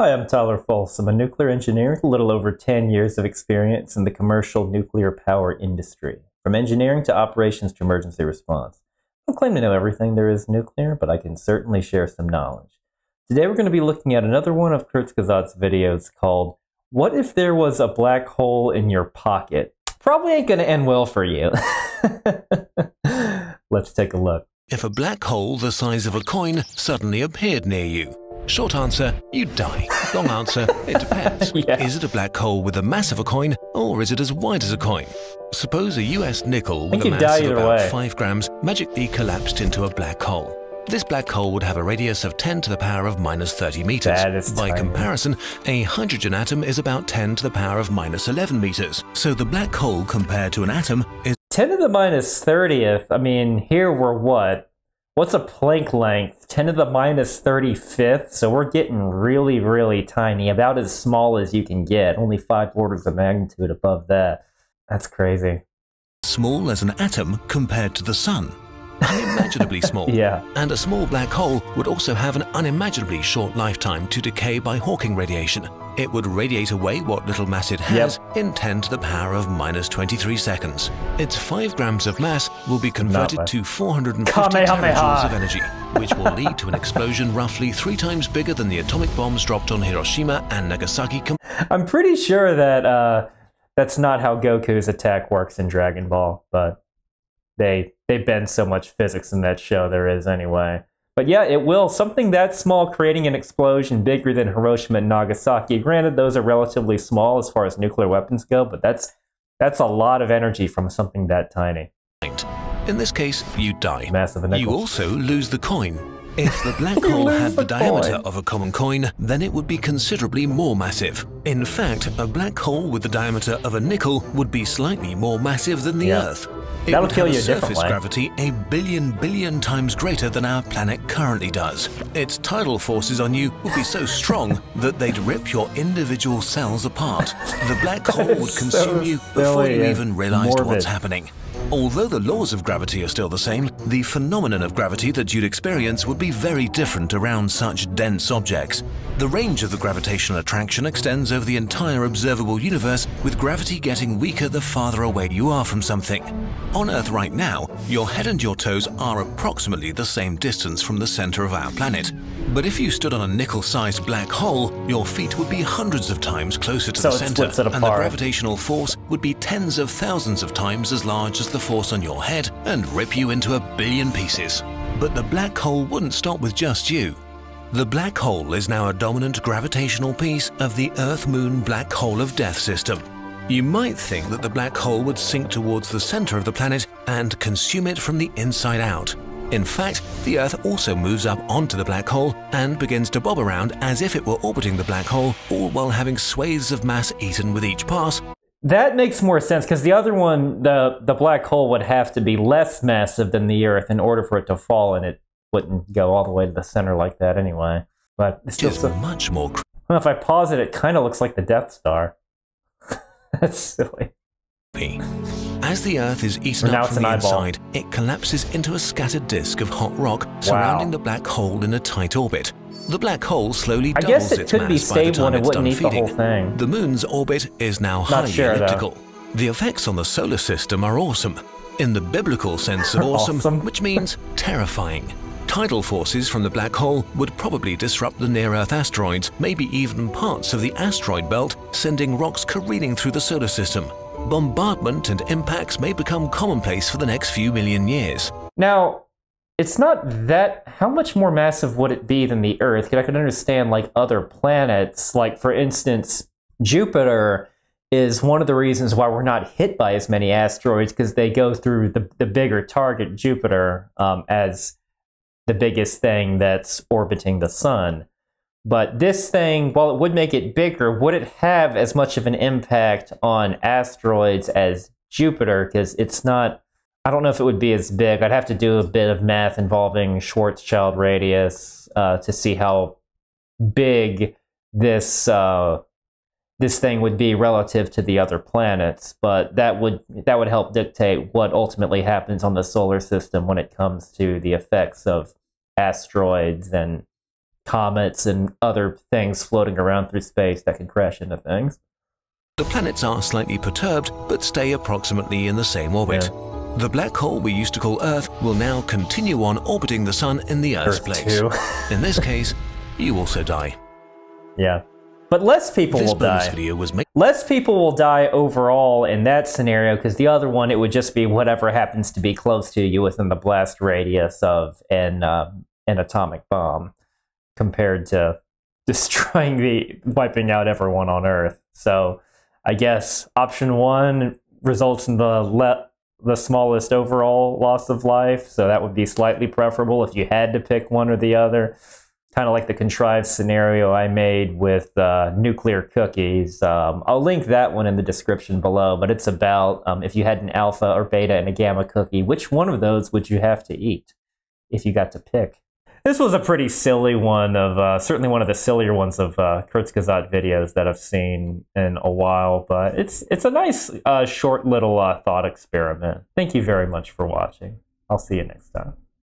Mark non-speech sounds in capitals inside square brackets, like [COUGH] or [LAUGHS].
Hi, I'm Tyler Folse, a nuclear engineer with a little over 10 years of experience in the commercial nuclear power industry, from engineering to operations to emergency response. I don't claim to know everything there is nuclear, but I can certainly share some knowledge. Today we're going to be looking at another one of Kurzgesagt's videos called What If There Was a Black Hole in Your Pocket? Probably ain't going to end well for you. [LAUGHS] Let's take a look. If a black hole the size of a coin suddenly appeared near you, Short answer, you die. Long answer, it depends. [LAUGHS] yeah. Is it a black hole with the mass of a coin, or is it as wide as a coin? Suppose a US nickel with a mass of about way. 5 grams magically collapsed into a black hole. This black hole would have a radius of 10 to the power of minus 30 meters. By comparison, a hydrogen atom is about 10 to the power of minus 11 meters. So the black hole compared to an atom is 10 to the minus 30th. I mean, here we're what? What's a Planck length? 10 to the minus 35th. So we're getting really, really tiny, about as small as you can get. Only five orders of magnitude above that. That's crazy. Small as an atom compared to the sun unimaginably [LAUGHS] small. yeah. And a small black hole would also have an unimaginably short lifetime to decay by Hawking radiation. It would radiate away what little mass it has yep. in 10 to the power of minus 23 seconds. Its 5 grams of mass will be converted to 450 terajoules of energy, which will lead to an explosion roughly three times bigger than the atomic bombs dropped on Hiroshima and Nagasaki. I'm pretty sure that uh, that's not how Goku's attack works in Dragon Ball, but they they bend so much physics in that show there is anyway. But yeah, it will. Something that small creating an explosion bigger than Hiroshima and Nagasaki. Granted, those are relatively small as far as nuclear weapons go, but that's that's a lot of energy from something that tiny. In this case, you die. Massive You also lose the coin. If the black [LAUGHS] hole had the, the diameter of a common coin, then it would be considerably more massive. In fact, a black hole with the diameter of a nickel would be slightly more massive than the yeah. Earth. It That'll would kill have you a surface gravity a billion billion times greater than our planet currently does. Its tidal forces on you would be so strong that they'd rip your individual cells apart. The black [LAUGHS] hole would consume so you before you even realized morbid. what's happening. Although the laws of gravity are still the same, the phenomenon of gravity that you'd experience would be very different around such dense objects. The range of the gravitational attraction extends over the entire observable universe, with gravity getting weaker the farther away you are from something. On Earth right now, your head and your toes are approximately the same distance from the center of our planet. But if you stood on a nickel-sized black hole, your feet would be hundreds of times closer to so the center, and the gravitational force would be tens of thousands of times as large as the force on your head and rip you into a billion pieces. But the black hole wouldn't stop with just you. The black hole is now a dominant gravitational piece of the Earth-Moon black hole of death system. You might think that the black hole would sink towards the center of the planet and consume it from the inside out. In fact, the Earth also moves up onto the black hole and begins to bob around as if it were orbiting the black hole, all while having swathes of mass eaten with each pass. That makes more sense because the other one, the the black hole would have to be less massive than the Earth in order for it to fall, and it wouldn't go all the way to the center like that anyway. But it's still so, much more. Well, if I pause it, it kind of looks like the Death Star. That's silly. As the Earth is eaten up from the inside, it collapses into a scattered disk of hot rock surrounding wow. the black hole in a tight orbit. The black hole slowly doubles I guess it its could mass be stable and it wouldn't eat feeding. the whole thing. The moon's orbit is now Not highly sure, elliptical. Though. The effects on the solar system are awesome, in the biblical sense of [LAUGHS] awesome, awesome. which means terrifying. Tidal forces from the black hole would probably disrupt the near-Earth asteroids, maybe even parts of the asteroid belt, sending rocks careening through the solar system bombardment and impacts may become commonplace for the next few million years. Now, it's not that. How much more massive would it be than the Earth? Because I could understand, like, other planets. Like, for instance, Jupiter is one of the reasons why we're not hit by as many asteroids because they go through the, the bigger target, Jupiter, um, as the biggest thing that's orbiting the sun. But this thing, while it would make it bigger, would it have as much of an impact on asteroids as Jupiter? Because it's not, I don't know if it would be as big. I'd have to do a bit of math involving Schwarzschild radius uh, to see how big this uh, this thing would be relative to the other planets. But that would that would help dictate what ultimately happens on the solar system when it comes to the effects of asteroids and comets and other things floating around through space that can crash into things. The planets are slightly perturbed, but stay approximately in the same orbit. Yeah. The black hole we used to call Earth will now continue on orbiting the Sun in the Earth's Earth place. in this [LAUGHS] case, you also die. yeah. But less people This will die. Less people will die overall in that scenario because the other one, it would just be whatever happens to be close to you within the blast radius of an, um, an atomic bomb compared to [LAUGHS] destroying the, wiping out everyone on Earth. So I guess option one results in the le- the smallest overall loss of life. So that would be slightly preferable if you had to pick one or the other kind of like the contrived scenario I made with uh, nuclear cookies. Um, I'll link that one in the description below, but it's about um, if you had an alpha or beta and a gamma cookie, which one of those would you have to eat if you got to pick? This was a pretty silly one of uh, certainly one of the sillier ones of uh, Kurzgesagt videos that I've seen in a while, but it's it's a nice uh, short little uh, thought experiment. Thank you very much for watching. I'll see you next time.